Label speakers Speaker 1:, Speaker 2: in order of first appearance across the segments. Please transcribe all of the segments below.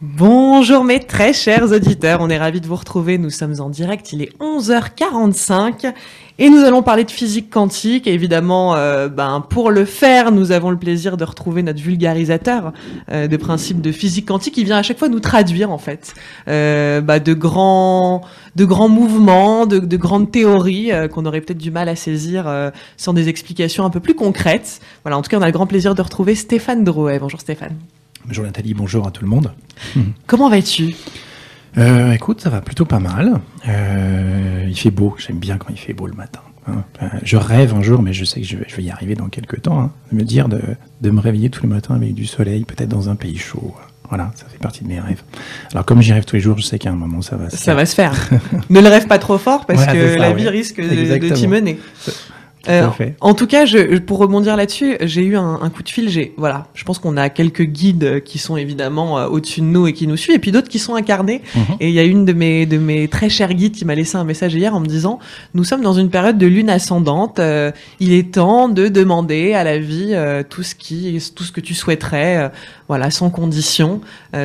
Speaker 1: Bonjour mes très chers auditeurs, on est ravis de vous retrouver, nous sommes en direct, il est 11h45 et nous allons parler de physique quantique évidemment euh, ben, pour le faire nous avons le plaisir de retrouver notre vulgarisateur euh, des principes de physique quantique qui vient à chaque fois nous traduire en fait euh, bah, de, grands, de grands mouvements, de, de grandes théories euh, qu'on aurait peut-être du mal à saisir sans des explications un peu plus concrètes. Voilà, en tout cas on a le grand plaisir de retrouver Stéphane Drouet. Bonjour Stéphane.
Speaker 2: Bonjour Nathalie, bonjour à tout le monde.
Speaker 1: Comment vas-tu?
Speaker 2: Euh, écoute, ça va plutôt pas mal. Euh, il fait beau, j'aime bien quand il fait beau le matin. hein. Je rêve un jour, mais je sais que je vais, je vais y arriver dans quelques temps, hein, de me dire de, de me réveiller tous les matins avec du soleil, peut-être dans un pays chaud. Voilà, ça fait partie de mes rêves. Alors comme j'y rêve tous les jours, je sais qu'à un moment ça va se
Speaker 1: Ça
Speaker 2: faire.
Speaker 1: va se faire. ne le rêve pas trop fort parce que
Speaker 2: ça,
Speaker 1: la vie risque de- de
Speaker 2: Exactement.
Speaker 1: t'y mener. Euh, en tout cas, je, pour rebondir là-dessus, j'ai eu un, un coup de fil. J'ai voilà, je pense qu'on a quelques guides qui sont évidemment euh, au-dessus de nous et qui nous suivent, et puis d'autres qui sont incarnés.
Speaker 2: Mhm.
Speaker 1: Et il y a une de mes de mes très chers guides qui m'a laissé un message hier en me disant nous sommes dans une période de lune ascendante. euh, il est temps de demander à la vie euh, tout ce qui tout ce que tu souhaiterais, voilà, sans condition.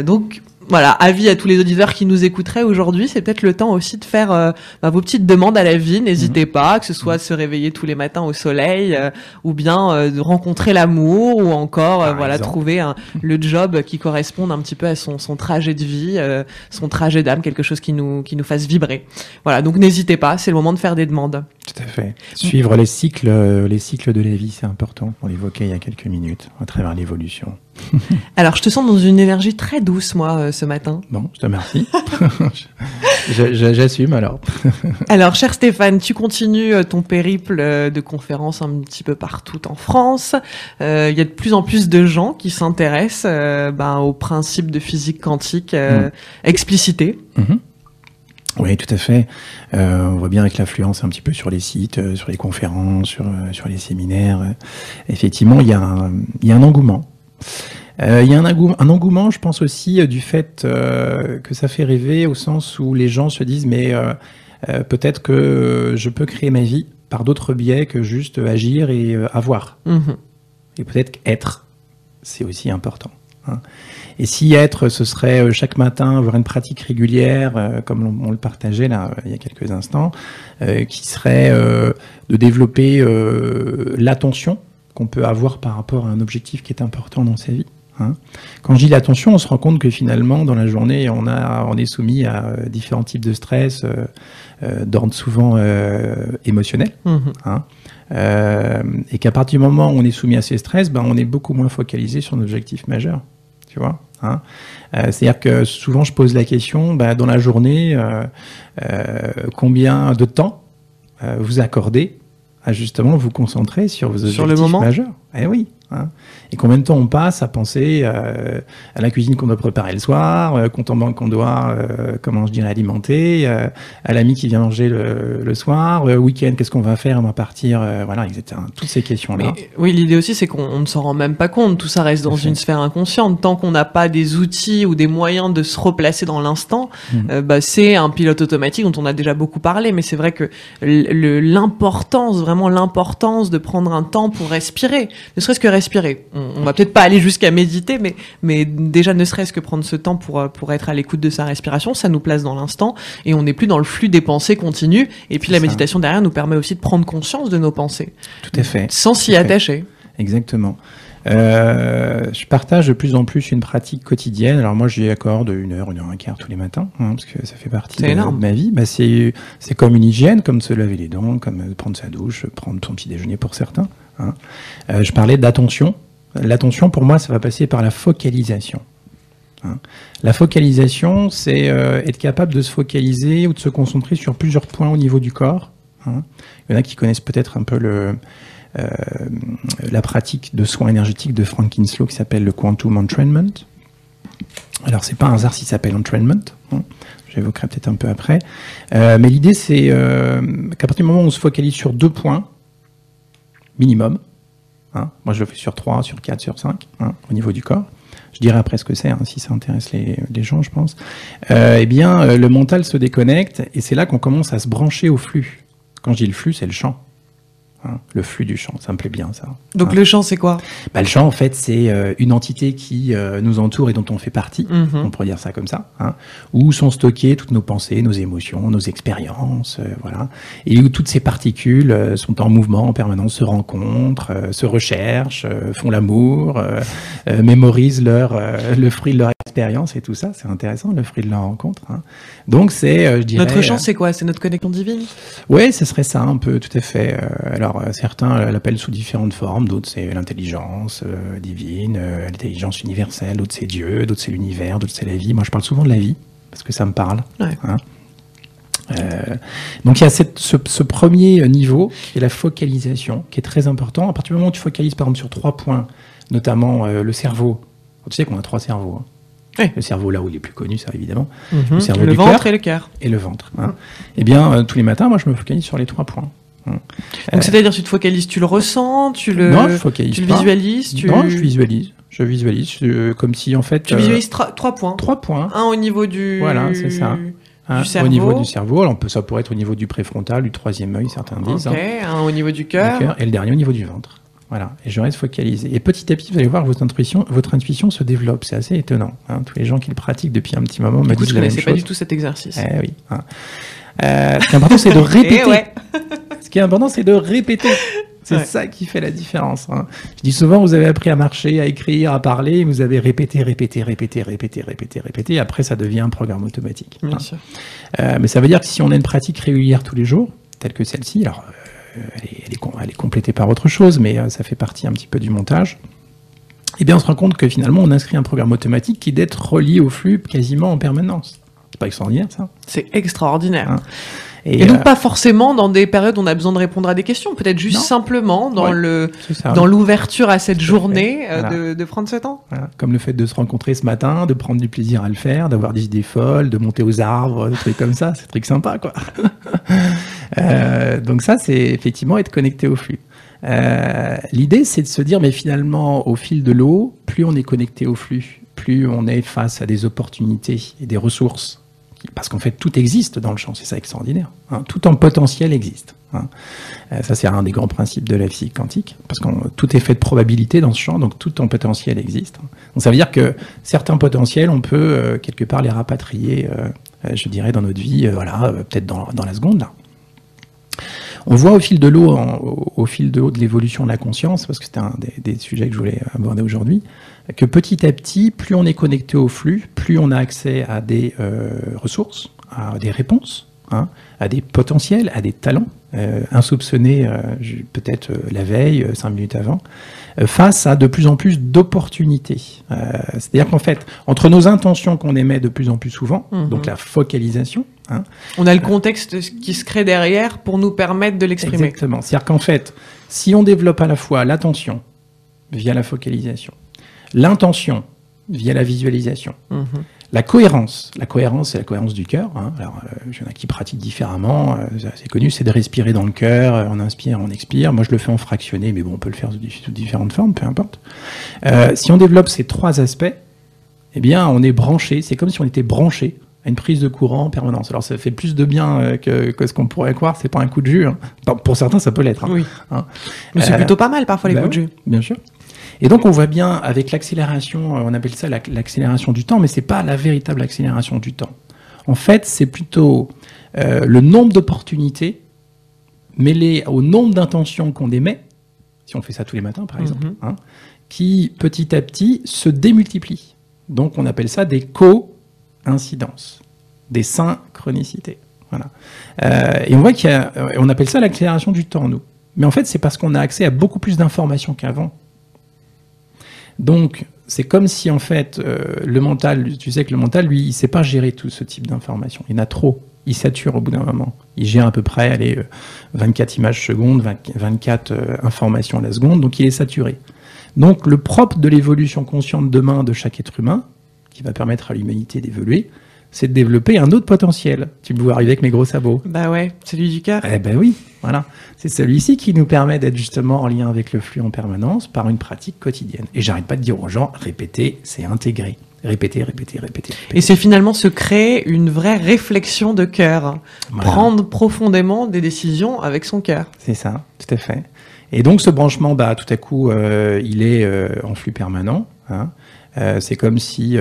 Speaker 1: Donc voilà, avis à tous les auditeurs qui nous écouteraient aujourd'hui, c'est peut-être le temps aussi de faire euh, bah, vos petites demandes à la vie. N'hésitez pas, que ce soit de se réveiller tous les matins au soleil, euh, ou bien euh, de rencontrer l'amour, ou encore voilà
Speaker 2: exemple.
Speaker 1: trouver un- le job qui corresponde un petit peu à son, son trajet de vie, son trajet d'âme, quelque chose qui nous qui nous fasse vibrer. Voilà, donc n'hésitez pas, c'est le moment de faire des demandes.
Speaker 2: Tout à fait. Suivre les cycles, les cycles de la vie, c'est important. On l'évoquait il y a quelques minutes, à travers l'évolution.
Speaker 1: Alors, je te sens dans une énergie très douce, moi, euh, ce matin.
Speaker 2: Bon, je te remercie. J'assume alors.
Speaker 1: Alors, cher Stéphane, tu continues euh, ton périple euh, de conférences un petit peu partout en France. Euh, Il y a de plus en plus de gens qui s'intéressent euh, ben, aux principes de physique quantique euh, explicités.
Speaker 2: Mhm. Oui, tout à fait. Euh, on voit bien avec l'affluence un petit peu sur les sites, euh, sur les conférences, sur, euh, sur les séminaires. effectivement, il y, a un, il y a un engouement. Euh, il y a un, engou- un engouement, je pense aussi, euh, du fait euh, que ça fait rêver au sens où les gens se disent mais peut-être que je peux créer ma vie par d'autres biais que juste agir et avoir.
Speaker 1: Mhm.
Speaker 2: Et peut-être qu'être, c'est aussi important. hein. Et si être, ce serait chaque matin avoir une pratique régulière, euh, comme on, on le partageait là euh, il y a quelques instants, euh, qui serait de développer l'attention qu'on peut avoir par rapport à un objectif qui est important dans sa vie. hein. Quand je dis l'attention, on se rend compte que finalement, dans la journée, on, a, on est soumis à euh, différents types de stress, euh, euh, d'ordre souvent euh, émotionnel.
Speaker 1: Mhm.
Speaker 2: Hein, et qu'à partir du moment où on est soumis à ces stress, ben, on est beaucoup moins focalisé sur nos objectifs majeurs. Tu vois hein Euh, C'est-à-dire que souvent je pose la question, ben, dans la journée, euh, euh, combien de temps vous accordez à justement vous concentrer sur vos objectifs
Speaker 1: Sur le moment
Speaker 2: majeurs Eh oui. hein. Et combien de temps on passe à penser euh, à la cuisine qu'on doit préparer le soir, euh, compte en banque qu'on doit, euh, comment je dirais, alimenter, euh, à l'ami qui vient manger le, le soir, week-end, qu'est-ce qu'on va faire, on va partir, voilà, etc. Toutes ces questions-là.
Speaker 1: Oui, l'idée aussi, c'est qu'on on ne s'en rend même pas compte. Tout ça reste dans une sphère inconsciente. Tant qu'on n'a pas des outils ou des moyens de se replacer dans l'instant, euh, bah, c'est un pilote automatique dont on a déjà beaucoup parlé. Mais c'est vrai que l'importance, vraiment l'importance de prendre un temps pour respirer, ne serait-ce que respirer. On, on va peut-être pas aller jusqu'à méditer, mais, mais déjà ne serait-ce que prendre ce temps pour, euh, pour être à l'écoute de sa respiration, ça nous place dans l'instant et on n'est plus dans le flux des pensées continues. Et puis la
Speaker 2: ça.
Speaker 1: méditation derrière nous permet aussi de prendre conscience de nos pensées
Speaker 2: Tout à fait.
Speaker 1: sans s'y attacher.
Speaker 2: Exactement. Euh, je partage de plus en plus une pratique quotidienne. Alors moi, j'y accorde une heure, une heure et un quart tous les matins, hein, parce que ça fait partie de, ma vie. Bah, c'est c'est comme une hygiène, comme se laver les dents, comme euh, prendre sa douche, prendre son petit déjeuner pour certains. hein. Euh, je parlais d'attention. L'attention, pour moi, ça va passer par la focalisation. hein. La focalisation, c'est euh, être capable de se focaliser ou de se concentrer sur plusieurs points au niveau du corps. hein. Il y en a qui connaissent peut-être un peu euh, la pratique de soins énergétiques de Frank Kinslow qui s'appelle le Quantum Entrainment. Alors, c'est pas un hasard s'il s'appelle Entrainment. hein. J'évoquerai peut-être un peu après. Euh, mais l'idée, c'est qu'à partir du moment où on se focalise sur deux points, minimum, hein, moi je le fais sur 3, sur 4, sur 5, hein, au niveau du corps, je dirais après ce que c'est, hein, si ça intéresse les, gens, je pense, euh, eh bien, euh, le mental se déconnecte et c'est là qu'on commence à se brancher au flux. Quand je dis le flux, c'est le champ. Hein, le flux du champ. Ça me plaît bien, ça.
Speaker 1: Donc
Speaker 2: Hein.
Speaker 1: le chant, c'est quoi?
Speaker 2: Bah, le champ, en fait, c'est euh, une entité qui euh, nous entoure et dont on fait partie.
Speaker 1: Mhm.
Speaker 2: On pourrait dire ça comme ça. Hein, où sont stockées toutes nos pensées, nos émotions, nos expériences, euh, voilà. Et où toutes ces particules sont en mouvement en permanence, se rencontrent, se recherchent, font l'amour, mémorisent leur, le fruit de leur expérience et tout ça. C'est intéressant, le fruit de leur rencontre. hein. Donc, c'est, euh, je dirais...
Speaker 1: Notre chant, c'est quoi? C'est notre connexion divine?
Speaker 2: Oui, ce serait ça un peu, tout à fait. Euh, alors, euh, certains euh, l'appellent sous différentes formes, d'autres c'est l'intelligence euh, divine, euh, l'intelligence universelle, d'autres c'est Dieu, d'autres c'est l'univers, d'autres c'est la vie. Moi, je parle souvent de la vie, parce que ça me parle.
Speaker 1: Ouais.
Speaker 2: hein. Euh, donc, il y a cette- ce, ce premier niveau, qui est la focalisation, qui est très important. À partir du moment où tu focalises, par exemple, sur trois points, notamment euh, le cerveau, tu sais qu'on a trois cerveaux. hein.
Speaker 1: Oui.
Speaker 2: Le cerveau, là où il est plus connu, ça évidemment,
Speaker 1: Mhm.
Speaker 2: cerveau
Speaker 1: Le
Speaker 2: du
Speaker 1: ventre
Speaker 2: cœur.
Speaker 1: et le cœur.
Speaker 2: et le ventre. hein. Eh bien, euh, tous les matins, moi, je me focalise sur les trois points.
Speaker 1: Donc c'est-à-dire, tu te focalises, tu le ressens, tu le,
Speaker 2: non, je focalise
Speaker 1: tu le visualises, tu,
Speaker 2: Non, je visualise. Je visualise euh, comme si en fait.
Speaker 1: tu
Speaker 2: euh,
Speaker 1: visualises trois, points.
Speaker 2: trois points.
Speaker 1: Un au niveau du.
Speaker 2: Voilà, c'est ça. hein,
Speaker 1: cerveau.
Speaker 2: Au niveau du cerveau, alors on peut, ça pourrait être au niveau du préfrontal, du troisième œil, certains disent.
Speaker 1: Ok,
Speaker 2: hein,
Speaker 1: un au niveau du
Speaker 2: du
Speaker 1: cœur,
Speaker 2: et le dernier au niveau du ventre. Voilà, et je reste focalisé. Et petit à petit, vous allez voir votre intuition, votre intuition se développe. C'est assez étonnant. hein. Tous les gens qui le pratiquent depuis un petit moment me disent
Speaker 1: je
Speaker 2: la même
Speaker 1: connaissais pas
Speaker 2: chose.
Speaker 1: du tout cet exercice.
Speaker 2: Eh oui. hein. Euh, ce qui est important, c'est de répéter.
Speaker 1: Eh ouais.
Speaker 2: Ce qui est important, c'est de répéter. C'est
Speaker 1: Ouais.
Speaker 2: ça qui fait la différence. hein. Je dis souvent, vous avez appris à marcher, à écrire, à parler, et vous avez répété, répété, répété, répété, répété, répété. et Après, ça devient un programme automatique.
Speaker 1: Bien
Speaker 2: hein.
Speaker 1: sûr.
Speaker 2: Euh, mais ça veut dire que si on a une pratique régulière tous les jours, telle que celle-ci, alors euh, elle, est, elle est com- elle est complétée par autre chose, mais euh, ça fait partie un petit peu du montage. Eh bien, on se rend compte que finalement, on inscrit un programme automatique qui d'être relié au flux quasiment en permanence. C'est pas extraordinaire, ça?
Speaker 1: C'est extraordinaire.
Speaker 2: Hein.
Speaker 1: Et, donc
Speaker 2: euh,
Speaker 1: pas forcément dans des périodes où on a besoin de répondre à des questions, peut-être juste
Speaker 2: Non.
Speaker 1: simplement dans
Speaker 2: Ouais.
Speaker 1: le
Speaker 2: ça.
Speaker 1: dans l'ouverture à cette journée euh,
Speaker 2: Voilà.
Speaker 1: de, de prendre ce temps.
Speaker 2: Voilà. Comme le fait de se rencontrer ce matin, de prendre du plaisir à le faire, d'avoir des idées folles, de monter aux arbres, des trucs comme ça, c'est des trucs sympas, quoi. Euh, donc ça, c'est effectivement être connecté au flux. Euh, L'idée, c'est de se dire, mais finalement, au fil de l'eau, plus on est connecté au flux, plus on est face à des opportunités et des ressources. Parce qu'en fait, tout existe dans le champ, c'est ça extraordinaire. hein. Tout en potentiel existe. hein. Euh, ça, c'est un des grands principes de la physique quantique, parce que tout est fait de probabilité dans ce champ, donc tout en potentiel existe. Donc ça veut dire que certains potentiels, on peut quelque part les rapatrier, je dirais, dans notre vie, voilà, peut-être dans, dans la seconde. Là. On voit au fil de l'eau, au, fil de l'eau de l'évolution de la conscience, parce que c'était un des, sujets que je voulais aborder aujourd'hui, que petit à petit, plus on est connecté au flux, plus on a accès à des euh, ressources, à des réponses, hein, à des potentiels, à des talents euh, insoupçonnés euh, peut-être la veille, cinq minutes avant, face à de plus en plus d'opportunités. Euh, C'est-à-dire qu'en fait, entre nos intentions qu'on émet de plus en plus souvent,
Speaker 1: Mhm.
Speaker 2: donc la focalisation, hein,
Speaker 1: On a le contexte qui se crée derrière pour nous permettre de l'exprimer.
Speaker 2: Exactement. C'est-à-dire qu'en fait, si on développe à la fois l'attention via la focalisation, l'intention via la visualisation,
Speaker 1: Mhm.
Speaker 2: La cohérence, la cohérence, c'est la cohérence du cœur. hein. Alors, euh, il y en a qui pratiquent différemment. euh, c'est connu, c'est de respirer dans le cœur. euh, on inspire, on expire. Moi, je le fais en fractionné, mais bon, on peut le faire sous, différentes formes, peu importe. Euh, si on développe ces trois aspects, eh bien, on est branché. C'est comme si on était branché à une prise de courant en permanence. Alors, ça fait plus de bien que, que ce qu'on pourrait croire. C'est pas un coup de jus. hein. Enfin, pour certains, ça peut l'être. hein.
Speaker 1: Oui.
Speaker 2: Hein.
Speaker 1: Mais c'est
Speaker 2: Euh,
Speaker 1: plutôt pas mal parfois les
Speaker 2: bah
Speaker 1: coups de jus.
Speaker 2: Bien sûr. Et donc on voit bien avec l'accélération, euh, on appelle ça l'ac- l'accélération du temps, mais c'est pas la véritable accélération du temps. En fait, c'est plutôt euh, le nombre d'opportunités mêlé au nombre d'intentions qu'on émet, si on fait ça tous les matins par exemple,
Speaker 1: Mhm.
Speaker 2: hein, qui petit à petit se démultiplient. Donc on appelle ça des co-incidences, des synchronicités. Voilà. Euh, et on voit qu'il y a, on appelle ça l'accélération du temps, nous. Mais en fait, c'est parce qu'on a accès à beaucoup plus d'informations qu'avant. Donc, c'est comme si en fait euh, le mental, tu sais que le mental, lui, il sait pas gérer tout ce type d'informations. Il en a trop. Il sature au bout d'un moment. Il gère à peu près allez, euh, 24 images secondes, 20 24 euh, informations à la seconde, donc il est saturé. Donc le propre de l'évolution consciente demain de chaque être humain, qui va permettre à l'humanité d'évoluer, c'est de développer un autre potentiel. Tu vois arriver avec mes gros sabots.
Speaker 1: Bah ouais, celui du cœur.
Speaker 2: Eh ben oui, voilà. C'est celui-ci qui nous permet d'être justement en lien avec le flux en permanence par une pratique quotidienne. Et j'arrête pas de dire aux gens, répéter, c'est intégrer. Répéter, répéter, répéter.
Speaker 1: Et c'est finalement se créer une vraie réflexion de cœur.
Speaker 2: Voilà.
Speaker 1: Prendre profondément des décisions avec son cœur.
Speaker 2: C'est ça, tout à fait. Et donc ce branchement, bah, tout à coup, euh, il est euh, en flux permanent. hein. Euh, c'est comme si,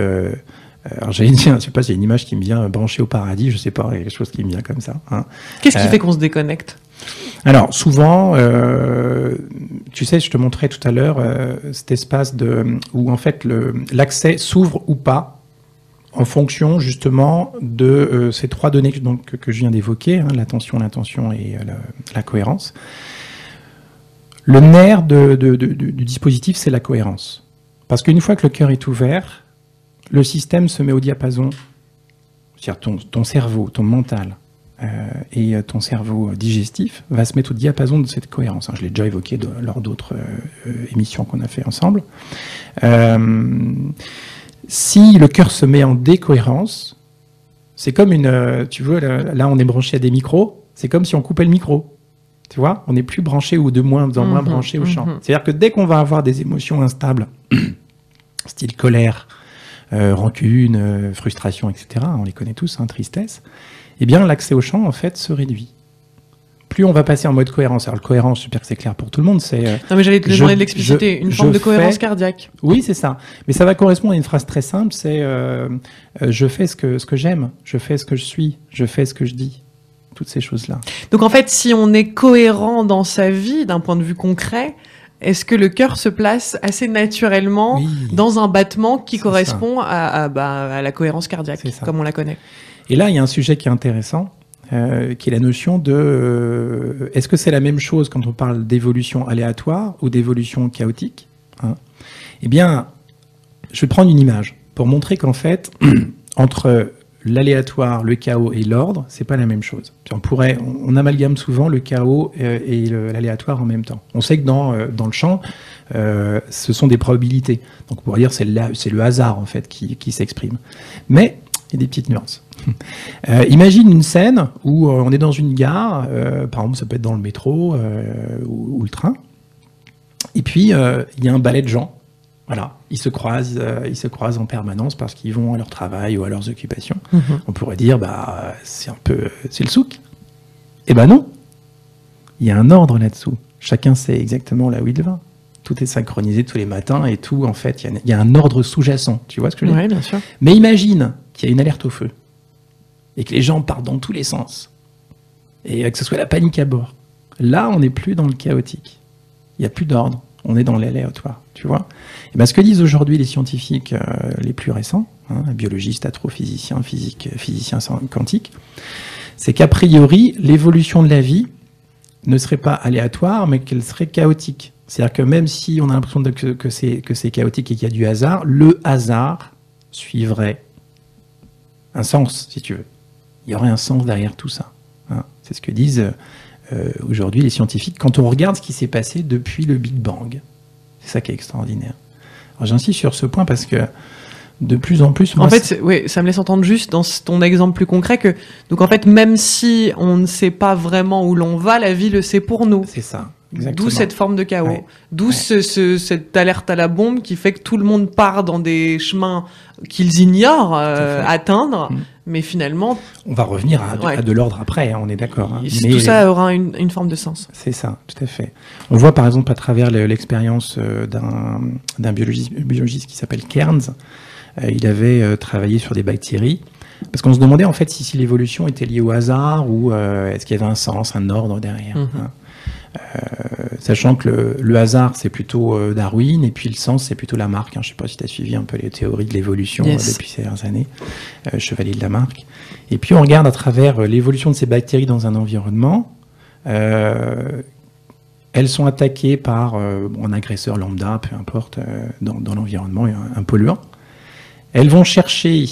Speaker 2: alors j'allais dire, je sais pas, c'est une image qui me vient euh, branchée au paradis, je sais pas, il y a quelque chose qui me vient comme ça. hein.
Speaker 1: Qu'est-ce qui
Speaker 2: Euh,
Speaker 1: fait qu'on se déconnecte?
Speaker 2: Alors souvent, euh, tu sais, je te montrais tout à l'heure euh, cet espace de où en fait le- l'accès s'ouvre ou pas en fonction justement de euh, ces trois données que, donc, que, que je viens d'évoquer, hein, l'attention, l'intention et euh, la, la cohérence. Le nerf de- de- de- du dispositif, c'est la cohérence. Parce qu'une fois que le cœur est ouvert, le système se met au diapason, c'est-à-dire ton, ton cerveau, ton mental, euh, et euh, ton cerveau digestif va se mettre au diapason de cette cohérence. hein. Je l'ai déjà évoqué de- lors d'autres euh, émissions qu'on a fait ensemble. Euh, si le cœur se met en décohérence, c'est comme une, tu vois, là, on est branché à des micros, c'est comme si on coupait le micro. Tu vois, on n'est plus branché ou de moins en moins
Speaker 1: Mhm,
Speaker 2: branché au champ.
Speaker 1: mhm.
Speaker 2: C'est-à-dire que dès qu'on va avoir des émotions instables, style colère, euh, rancune, euh, frustration, etc., on les connaît tous, hein, tristesse, eh bien l'accès au champ, en fait, se réduit. Plus on va passer en mode cohérence. Alors, le cohérence, j'espère que c'est clair pour tout le monde, c'est... euh,
Speaker 1: Non mais j'allais te demander de l'expliciter. Une forme de cohérence
Speaker 2: fais-
Speaker 1: cardiaque.
Speaker 2: oui, c'est ça. Mais ça va correspondre à une phrase très simple, c'est euh, euh, je fais ce que, ce que j'aime, je fais ce que je suis, je fais ce que je dis. Toutes ces choses-là.
Speaker 1: Donc en fait, si on est cohérent dans sa vie d'un point de vue concret, est-ce que le cœur se place assez naturellement
Speaker 2: Oui.
Speaker 1: dans un battement qui correspond à, à, bah, à la cohérence cardiaque, comme on la connaît?
Speaker 2: Et là, il y a un sujet qui est intéressant, euh, qui est la notion de euh, est-ce que c'est la même chose quand on parle d'évolution aléatoire ou d'évolution chaotique hein? Eh bien, je vais prendre une image pour montrer qu'en fait, entre l'aléatoire, le chaos et l'ordre, c'est pas la même chose. On pourrait, on, amalgame souvent le chaos euh, et l'aléatoire en même temps. On sait que dans, euh, dans le champ, euh, ce sont des probabilités. Donc on pourrait dire c'est c'est le hasard en fait qui, qui s'exprime. Mais il y a des petites nuances. Imagine une scène où on est dans une gare, par exemple ça peut être dans le métro ou, ou le train, et puis il y a un balai de gens. Voilà, ils se croisent, euh, ils se croisent en permanence parce qu'ils vont à leur travail ou à leurs occupations. On pourrait dire bah c'est un peu c'est le souk. Eh ben non. Il y a un ordre là-dessous. Chacun sait exactement là où il va. Tout est synchronisé tous les matins et tout en fait, il y a- il y, a un ordre sous-jacent. Tu vois ce que je veux dire
Speaker 1: Oui, bien sûr.
Speaker 2: mais imagine qu'il y a une alerte au feu et que les gens partent dans tous les sens et que ce soit la panique à bord. Là, on n'est plus dans le chaotique. Il n'y a plus d'ordre. On est dans l'aléatoire, tu vois. Et ben, ce que disent aujourd'hui les scientifiques euh, les plus récents, hein, biologistes, astrophysiciens, physiques, physiciens quantiques, c'est qu'a priori, l'évolution de la vie ne serait pas aléatoire, mais qu'elle serait chaotique. C'est-à-dire que même si on a l'impression que, que c'est chaotique et qu'il y a du hasard, le hasard suivrait un sens, si tu veux. Il y aurait un sens derrière tout ça. hein. C'est ce que disent euh, aujourd'hui les scientifiques quand on regarde ce qui s'est passé depuis le Big Bang. C'est ça qui est extraordinaire. Alors j'insiste sur ce point parce que de plus en plus, moi,
Speaker 1: En fait, oui, ça me laisse entendre juste dans ton exemple plus concret que, donc en fait, même si on ne sait pas vraiment où l'on va, la vie le sait pour nous.
Speaker 2: c'est ça.
Speaker 1: D'où cette forme de chaos.
Speaker 2: Ouais.
Speaker 1: D'où
Speaker 2: Ouais.
Speaker 1: ce- ce- cette alerte à la bombe qui fait que tout le monde part dans des chemins qu'ils ignorent euh, atteindre,
Speaker 2: Mm.
Speaker 1: mais finalement,
Speaker 2: On va revenir à,
Speaker 1: Ouais.
Speaker 2: à de l'ordre après, hein, on est d'accord. hein.
Speaker 1: tout ça aura une, une forme de sens.
Speaker 2: C'est ça, tout à fait. On voit par exemple à travers le- l'expérience euh, d'un biologiste, biologiste qui s'appelle Cairns. Euh, il avait travaillé sur des bactéries. Parce qu'on se demandait en fait si, si l'évolution était liée au hasard ou euh, est-ce qu'il y avait un sens, un ordre derrière.
Speaker 1: Mhm.
Speaker 2: hein. Euh, sachant que le, le hasard c'est plutôt euh, Darwin et puis le sens c'est plutôt Lamarck. Hein. Je ne sais pas si tu as suivi un peu les théories de l'évolution
Speaker 1: Yes.
Speaker 2: euh, depuis ces dernières années, euh, Chevalier de Lamarck. Et puis on regarde à travers l'évolution de ces bactéries dans un environnement. Euh, elles sont attaquées par euh, bon, un agresseur lambda, peu importe, euh, dans, dans l'environnement, un, un polluant. Elles vont chercher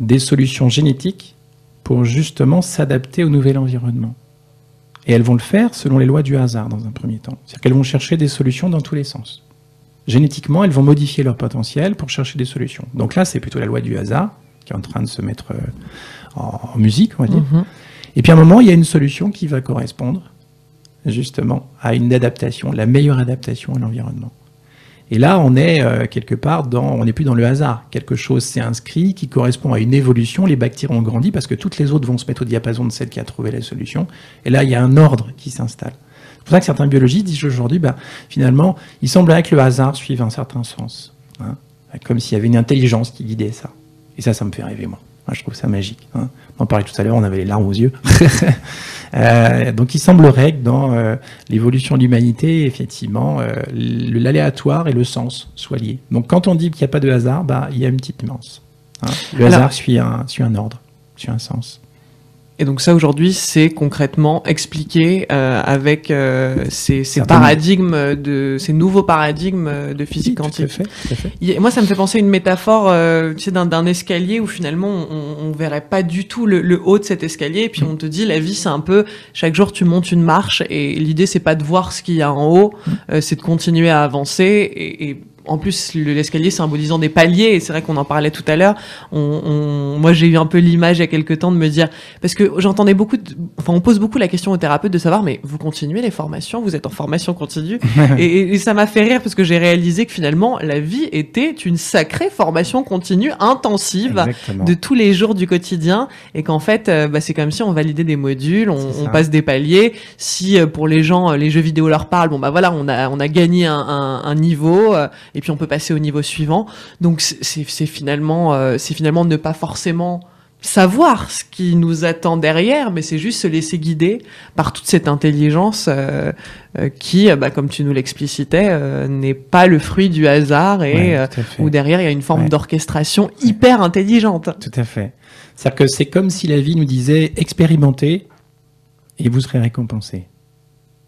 Speaker 2: des solutions génétiques pour justement s'adapter au nouvel environnement. Et elles vont le faire selon les lois du hasard dans un premier temps. C'est-à-dire qu'elles vont chercher des solutions dans tous les sens. Génétiquement, elles vont modifier leur potentiel pour chercher des solutions. Donc là, c'est plutôt la loi du hasard qui est en train de se mettre euh, en, musique, on va dire.
Speaker 1: Mhm.
Speaker 2: Et puis à un moment, il y a une solution qui va correspondre justement à une adaptation, la meilleure adaptation à l'environnement. Et là, on est euh, quelque part dans, on n'est plus dans le hasard. Quelque chose s'est inscrit qui correspond à une évolution. Les bactéries ont grandi parce que toutes les autres vont se mettre au diapason de celle qui a trouvé la solution. Et là, il y a un ordre qui s'installe. C'est pour ça que certains biologistes disent aujourd'hui, bah, finalement, il semblerait que le hasard suive un certain sens. Hein. comme s'il y avait une intelligence qui guidait ça. Et ça, ça me fait rêver, moi. Moi je trouve ça magique. Hein. On en parlait tout à l'heure, on avait les larmes aux yeux. Euh, donc il semblerait que dans euh, l'évolution de l'humanité, effectivement, euh, l'aléatoire et le sens soient liés. Donc quand on dit qu'il n'y a pas de hasard, bah, il y a une petite nuance. Hein. Le hasard suit un, suit un ordre, suit un sens.
Speaker 1: Et donc ça aujourd'hui, c'est concrètement expliqué euh, avec euh, ces, ces paradigmes de ces nouveaux paradigmes de physique quantique.
Speaker 2: Tout à fait, tout à fait.
Speaker 1: moi, ça me fait penser à une métaphore, euh, tu sais, d'un escalier où finalement on, on verrait pas du tout le, le, haut de cet escalier, et puis on te dit la vie, c'est un peu chaque jour tu montes une marche, et l'idée c'est pas de voir ce qu'il y a en haut, mm. c'est de continuer à avancer et, et en plus l'escalier symbolisant des paliers et c'est vrai qu'on en parlait tout à l'heure on, on, moi j'ai eu un peu l'image il y a quelques temps de me dire parce que j'entendais beaucoup de, enfin on pose beaucoup la question aux thérapeutes de savoir mais vous continuez les formations vous êtes en formation continue et, et, ça m'a fait rire parce que j'ai réalisé que finalement la vie était une sacrée formation continue intensive
Speaker 2: Exactement.
Speaker 1: de tous les jours du quotidien et qu'en fait euh, bah, c'est comme si on validait des modules on, on, passe des paliers si euh, pour les gens euh, les jeux vidéo leur parlent bon bah voilà on a on a gagné un, un, un niveau et puis on peut passer au niveau suivant. Donc c'est finalement, euh, c'est finalement ne pas forcément savoir ce qui nous attend derrière, mais c'est juste se laisser guider par toute cette intelligence euh, euh, qui, bah, comme tu nous l'explicitais, euh, n'est pas le fruit du hasard et
Speaker 2: Ouais,
Speaker 1: euh, où derrière il y a une forme
Speaker 2: Ouais.
Speaker 1: d'orchestration hyper intelligente.
Speaker 2: Tout à fait. C'est-à-dire que c'est comme si la vie nous disait expérimentez et vous serez récompensé.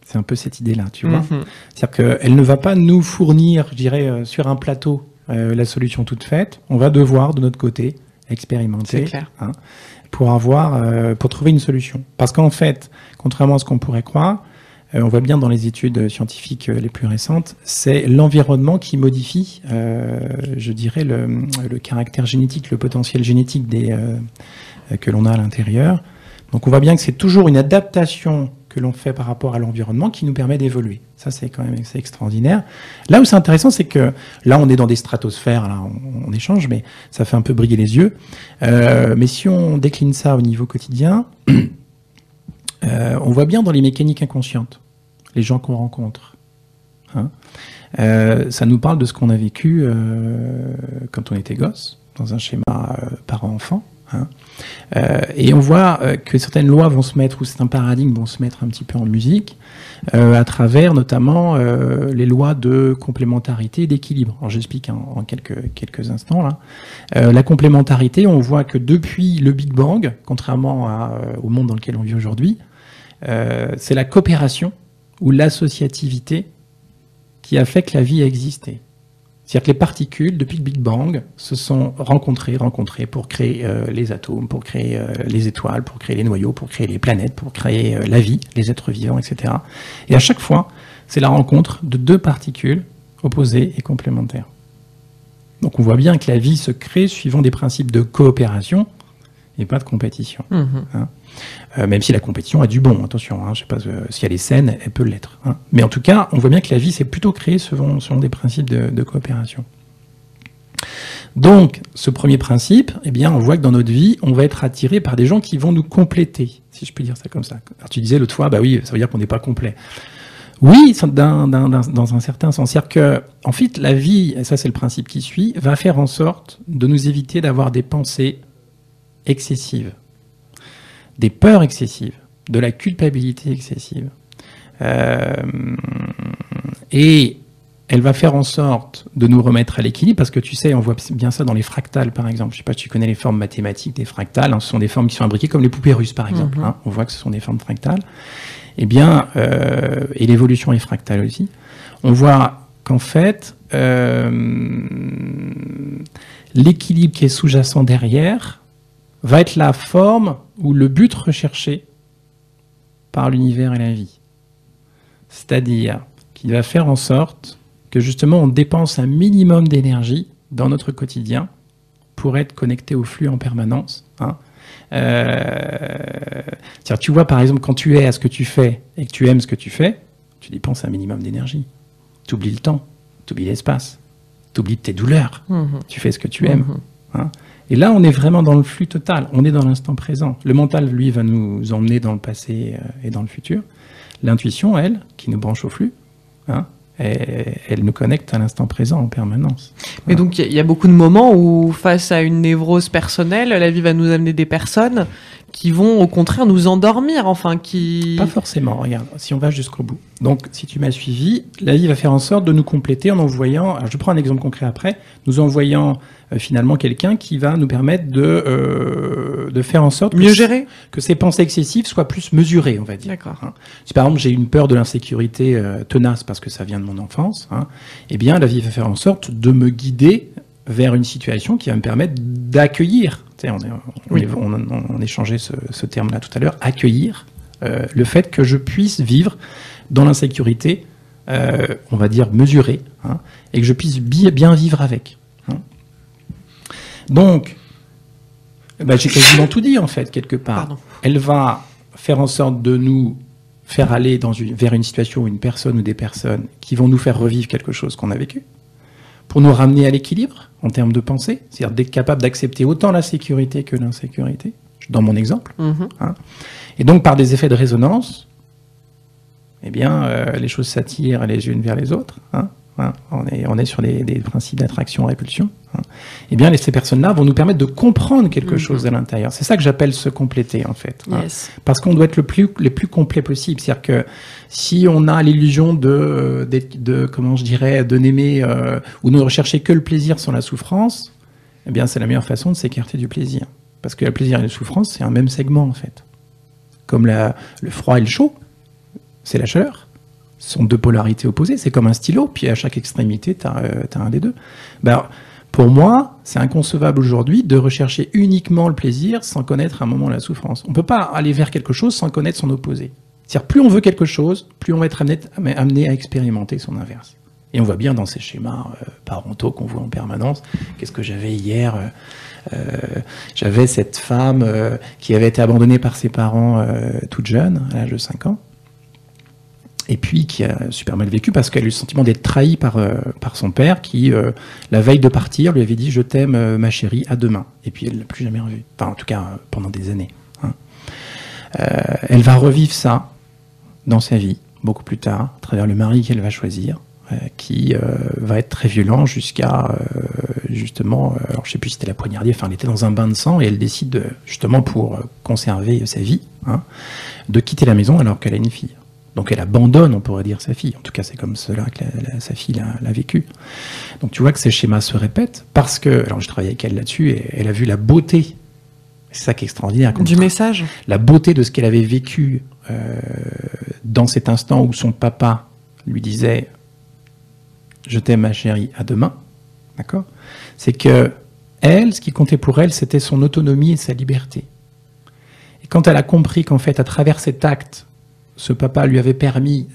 Speaker 2: C'est un peu cette idée-là, tu vois.
Speaker 1: Mhm.
Speaker 2: C'est-à-dire qu'elle ne va pas nous fournir, je dirais, euh, sur un plateau euh, la solution toute faite. On va devoir, de notre côté, expérimenter
Speaker 1: clair.
Speaker 2: hein, pour avoir, euh, pour trouver une solution. Parce qu'en fait, contrairement à ce qu'on pourrait croire, on voit bien dans les études scientifiques les plus récentes, c'est l'environnement qui modifie, je dirais, le, le caractère génétique, le potentiel génétique des, que l'on a à l'intérieur. Donc on voit bien que c'est toujours une adaptation que l'on fait par rapport à l'environnement qui nous permet d'évoluer. Ça, c'est quand même extraordinaire. Là où c'est intéressant, c'est que là, on est dans des stratosphères, là, on, échange, mais ça fait un peu briller les yeux. Euh, mais si on décline ça au niveau quotidien, euh, on voit bien dans les mécaniques inconscientes, les gens qu'on rencontre. Hein. Euh, ça nous parle de ce qu'on a vécu quand on était gosse, dans un schéma parent-enfant. Hein. Euh, et on voit euh, que certaines lois vont se mettre, ou certains paradigmes vont se mettre un petit peu en musique, euh, à travers notamment les lois de complémentarité et d'équilibre. Alors j'explique en, quelques, quelques instants là. La complémentarité, on voit que depuis le Big Bang, contrairement au monde dans lequel on vit aujourd'hui, c'est la coopération ou l'associativité qui a fait que la vie a existé. C'est-à-dire que les particules, depuis le Big Bang, se sont rencontrées, rencontrées pour créer euh, les atomes, pour créer euh, les étoiles, pour créer les noyaux, pour créer les planètes, pour créer euh, la vie, les êtres vivants, etc. Et à chaque fois, c'est la rencontre de deux particules opposées et complémentaires. Donc on voit bien que la vie se crée suivant des principes de coopération et pas de compétition.
Speaker 1: Mhm.
Speaker 2: Euh, même si la compétition a du bon, attention, hein, je sais pas euh, si elle est saine, elle peut l'être. hein. Mais en tout cas, on voit bien que la vie s'est plutôt créée selon, des principes de, coopération. Donc, ce premier principe, eh bien, on voit que dans notre vie, on va être attiré par des gens qui vont nous compléter, si je peux dire ça comme ça. Alors, tu disais l'autre fois, bah oui, ça veut dire qu'on n'est pas complet. Oui, dans un certain sens. C'est-à-dire que, en fait, la vie, et ça c'est le principe qui suit, va faire en sorte de nous éviter d'avoir des pensées excessives, des peurs excessives, de la culpabilité excessive. Euh, et elle va faire en sorte de nous remettre à l'équilibre, parce que tu sais, on voit bien ça dans les fractales, par exemple. Je sais pas si tu connais les formes mathématiques des fractales. hein. ce sont des formes qui sont imbriquées comme les poupées russes, par exemple.
Speaker 1: Mhm.
Speaker 2: hein. On voit que ce sont des formes fractales. Eh bien, euh, et l'évolution est fractale aussi. On voit qu'en fait, euh, l'équilibre qui est sous-jacent derrière va être la forme ou le but recherché par l'univers et la vie. C'est-à-dire qu'il va faire en sorte que justement on dépense un minimum d'énergie dans notre quotidien pour être connecté au flux en permanence. hein. Euh, tu vois, par exemple, quand tu es à ce que tu fais et que tu aimes ce que tu fais, tu dépenses un minimum d'énergie. Tu oublies le temps. tu oublies l'espace, tu oublies tes douleurs,
Speaker 1: Mhm.
Speaker 2: tu fais ce que tu aimes.
Speaker 1: Mhm.
Speaker 2: hein. Et là, on est vraiment dans le flux total, on est dans l'instant présent. Le mental, lui, va nous emmener dans le passé euh, et dans le futur. L'intuition, elle, qui nous branche au flux, hein, elle, elle nous connecte à l'instant présent en permanence.
Speaker 1: Mais donc, il y a- il y, a beaucoup de moments où, face à une névrose personnelle, la vie va nous amener des personnes qui vont, au contraire, nous endormir, enfin, qui...
Speaker 2: Pas forcément, regarde, si on va jusqu'au bout. Donc, si tu m'as suivi, la vie va faire en sorte de nous compléter en envoyant, alors je prends un exemple concret après, nous envoyant euh, finalement quelqu'un qui va nous permettre de, euh, de faire en sorte que,
Speaker 1: Mieux gérer?
Speaker 2: que ces pensées excessives soient plus mesurées, on va dire.
Speaker 1: D'accord.
Speaker 2: Hein. Si par exemple j'ai une peur de l'insécurité euh, tenace parce que ça vient de mon enfance, hein, eh bien la vie va faire en sorte de me guider vers une situation qui va me permettre d'accueillir. Tu sais, on, est- on,
Speaker 1: Oui.
Speaker 2: est- on, on- on échangeait ce, ce terme-là tout à l'heure, accueillir euh, le fait que je puisse vivre dans l'insécurité, euh, on va dire mesurée, hein, et que je puisse bi- bien vivre avec. hein. Donc, bah, j'ai quasiment tout dit en fait quelque part
Speaker 1: Pardon.
Speaker 2: elle va faire en sorte de nous faire aller dans une, vers une situation ou une personne ou des personnes qui vont nous faire revivre quelque chose qu'on a vécu, pour nous ramener à l'équilibre en termes de pensée, c'est-à-dire d'être capable d'accepter autant la sécurité que l'insécurité, dans mon exemple.
Speaker 1: Mhm.
Speaker 2: Et donc par des effets de résonance, eh bien, euh, les choses s'attirent les unes vers les autres. hein, hein, on, est, on est sur des, des principes d'attraction-répulsion. Hein. Eh bien, ces personnes-là vont nous permettre de comprendre quelque
Speaker 1: Mhm.
Speaker 2: chose à l'intérieur. C'est ça que j'appelle se compléter, en fait. hein. Parce qu'on doit être le plus, les plus complet possible. C'est-à-dire que si on a l'illusion de, de, comment je dirais, de n'aimer euh, ou de ne rechercher que le plaisir sans la souffrance, eh bien, c'est la meilleure façon de s'écarter du plaisir. Parce que le plaisir et la souffrance, c'est un même segment, en fait. Comme la, le froid et le chaud, c'est la chaleur. Sont deux polarités opposées. C'est comme un stylo, puis à chaque extrémité, tu as, un des deux. Ben, pour moi, c'est inconcevable aujourd'hui de rechercher uniquement le plaisir sans connaître un moment la souffrance. On ne peut pas aller vers quelque chose sans connaître son opposé. C'est-à-dire, plus on veut quelque chose, plus on va être amené, amené à expérimenter son inverse. Et on voit bien dans ces schémas euh, parentaux qu'on voit en permanence. Qu'est-ce que j'avais hier euh, euh, J'avais cette femme euh, qui avait été abandonnée par ses parents euh, toute jeune, à l'âge de 5 ans, et puis qui a super mal vécu parce qu'elle a eu le sentiment d'être trahie par, euh, par son père qui, euh, la veille de partir, lui avait dit Je t'aime, euh, ma chérie, à demain. Et puis elle ne l'a plus jamais revu. Enfin, en tout cas, pendant des années. hein. Elle va revivre ça dans sa vie, beaucoup plus tard, à travers le mari qu'elle va choisir, qui va être très violent jusqu'à, justement, alors je sais plus si c'était la poignardier, enfin, elle était dans un bain de sang et elle décide, de, justement, pour conserver sa vie, hein, de quitter la maison alors qu'elle a une fille. Donc elle abandonne, on pourrait dire, sa fille. En tout cas, c'est comme cela que la- la- sa fille l'a vécu. Donc tu vois que ces schémas se répètent parce que, alors je travaille avec elle là-dessus, et elle a vu la beauté. C'est ça qui est extraordinaire. comme
Speaker 1: Du message
Speaker 2: la beauté de ce qu'elle avait vécu euh, dans cet instant où son papa lui disait Je t'aime, ma chérie, à demain. D'accord? C'est que elle, ce qui comptait pour elle, c'était son autonomie et sa liberté. Et quand elle a compris qu'en fait, à travers cet acte, ce papa lui avait permis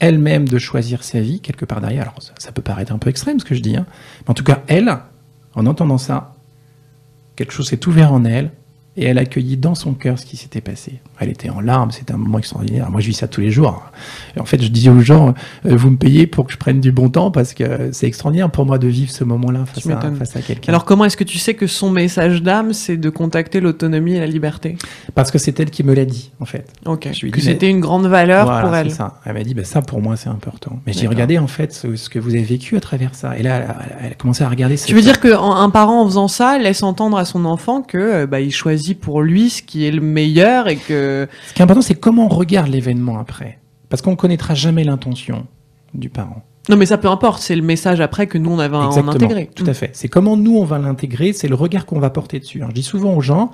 Speaker 2: elle-même de choisir sa vie, quelque part derrière, alors ça, peut paraître un peu extrême ce que je dis, hein, mais en tout cas, elle, en entendant ça, quelque chose s'est ouvert en elle, et elle a accueilli dans son cœur ce qui s'était passé. Elle était en larmes, c'était un moment extraordinaire. Moi, je vis ça tous les jours. Et en fait, je disais aux gens, euh, vous me payez pour que je prenne du bon temps parce que c'est extraordinaire pour moi de vivre ce moment-là face, face à quelqu'un.
Speaker 1: Alors comment est-ce que tu sais que son message d'âme, c'est de contacter l'autonomie et la liberté?
Speaker 2: Parce que c'est elle qui me l'a dit, en fait.
Speaker 1: Ok.
Speaker 2: Je lui
Speaker 1: Que
Speaker 2: dis, mais-
Speaker 1: c'était une grande valeur
Speaker 2: Voilà,
Speaker 1: pour elle.
Speaker 2: ça. Elle m'a dit, bah, ça pour moi c'est important. Mais j'ai regardé en fait ce, ce que vous avez vécu à travers ça. Et là, elle a, elle a commencé à regarder.
Speaker 1: Tu veux dire qu'un parent en faisant ça laisse entendre à son enfant que euh, bah, il choisit pour lui ce qui est le meilleur et que
Speaker 2: Ce qui est important, c'est comment on regarde l'événement après. Parce qu'on ne connaîtra jamais l'intention du parent.
Speaker 1: non mais ça peu importe c'est le message après que nous on avait en
Speaker 2: Exactement. Tout à fait. C'est comment nous on va l'intégrer, c'est le regard qu'on va porter dessus. Alors, je dis souvent aux gens,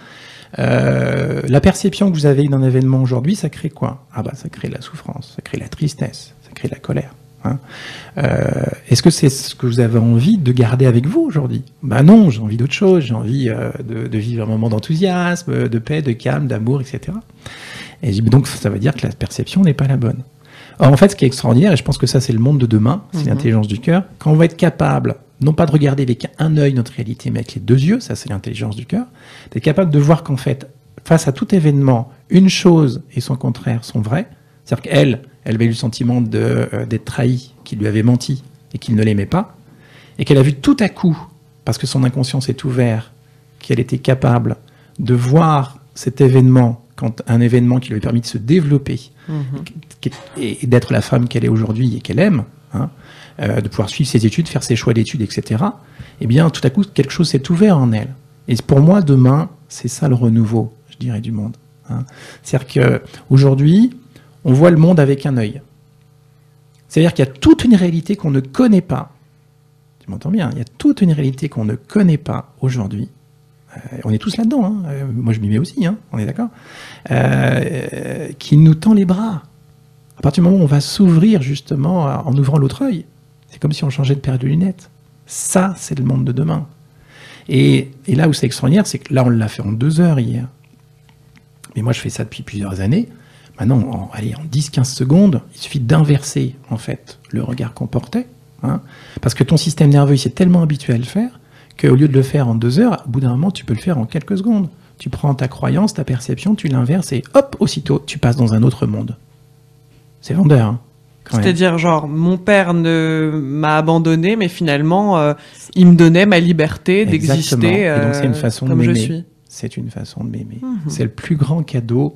Speaker 2: euh, la perception que vous avez d'un événement aujourd'hui, ça crée quoi? Ah bah ça crée de la souffrance, ça crée de la tristesse, ça crée de la colère. Hein. Euh, Est-ce que c'est ce que vous avez envie de garder avec vous aujourd'hui? Bah non, j'ai envie d'autre chose. J'ai envie euh, de, de vivre un moment d'enthousiasme, de paix, de calme, d'amour, etc. Et donc ça veut dire que la perception n'est pas la bonne. En fait, ce qui est extraordinaire, et je pense que ça c'est le monde de demain, c'est
Speaker 1: Mhm.
Speaker 2: l'intelligence du cœur, quand on va être capable, non pas de regarder avec un œil notre réalité, mais avec les deux yeux, ça c'est l'intelligence du cœur, d'être capable de voir qu'en fait, face à tout événement, une chose et son contraire sont vrais. C'est-à-dire qu'elle, elle avait eu le sentiment euh, d'être trahie, qu'il lui avait menti, et qu'il ne l'aimait pas, et qu'elle a vu tout à coup, parce que son inconscient s'est ouvert, qu'elle était capable de voir cet événement quand un événement qui lui a permis de se développer
Speaker 1: Mhm.
Speaker 2: et d'être la femme qu'elle est aujourd'hui et qu'elle aime, hein, euh, de pouvoir suivre ses études, faire ses choix d'études, etc. Eh bien, tout à coup, quelque chose s'est ouvert en elle. Et pour moi, demain, c'est ça le renouveau, je dirais, du monde. hein. C'est-à-dire qu'aujourd'hui, on voit le monde avec un œil. C'est-à-dire qu'il y a toute une réalité qu'on ne connaît pas. Tu m'entends bien Il y a toute une réalité qu'on ne connaît pas aujourd'hui. Euh, on est tous là-dedans. hein. Euh, moi, je m'y mets aussi. hein. On est d'accord? Euh, Qui nous tend les bras. À partir du moment où on va s'ouvrir justement en ouvrant l'autre œil, c'est comme si on changeait de paire de lunettes. Ça, c'est le monde de demain. Et là où c'est extraordinaire, c'est que là, on l'a fait en deux heures hier. Mais moi, je fais ça depuis plusieurs années. Maintenant, en, allez, en 10-15 secondes, il suffit d'inverser, en fait, le regard qu'on portait. hein. parce que ton système nerveux, il s'est tellement habitué à le faire, qu'au lieu de le faire en deux heures, au bout d'un moment, tu peux le faire en quelques secondes. Tu prends ta croyance, ta perception, tu l'inverses et hop, aussitôt, tu passes dans un autre monde. C'est vendeur. hein.
Speaker 1: C'est-à-dire, genre, mon père ne m'a abandonné, mais finalement, euh, il me donnait ma liberté d'exister
Speaker 2: Et donc, c'est une
Speaker 1: euh,
Speaker 2: façon de
Speaker 1: comme je
Speaker 2: m'aimer.
Speaker 1: suis.
Speaker 2: C'est une façon de m'aimer. C'est le plus grand cadeau